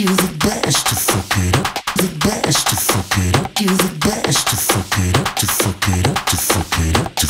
You the best to fuck it up. The best to fuck it up. You the best to fuck it up. To fuck it up. To fuck it up. To